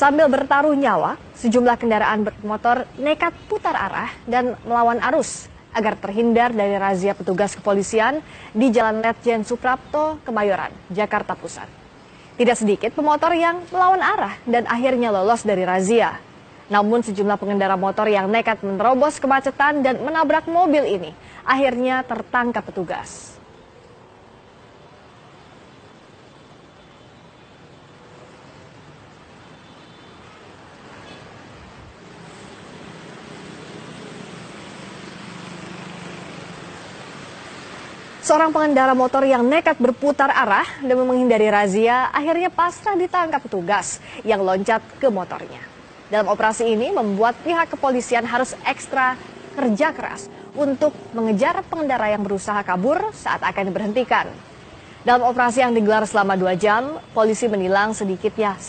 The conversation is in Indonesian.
Sambil bertaruh nyawa, sejumlah kendaraan bermotor nekat putar arah dan melawan arus agar terhindar dari razia petugas kepolisian di Jalan Letjen Suprapto, Kemayoran, Jakarta Pusat. Tidak sedikit pemotor yang melawan arah dan akhirnya lolos dari razia. Namun sejumlah pengendara motor yang nekat menerobos kemacetan dan menabrak mobil ini akhirnya tertangkap petugas. Seorang pengendara motor yang nekat berputar arah demi menghindari razia akhirnya pasrah ditangkap petugas yang loncat ke motornya. Dalam operasi ini membuat pihak kepolisian harus ekstra kerja keras untuk mengejar pengendara yang berusaha kabur saat akan diberhentikan. Dalam operasi yang digelar selama dua jam, polisi menilang sedikitnya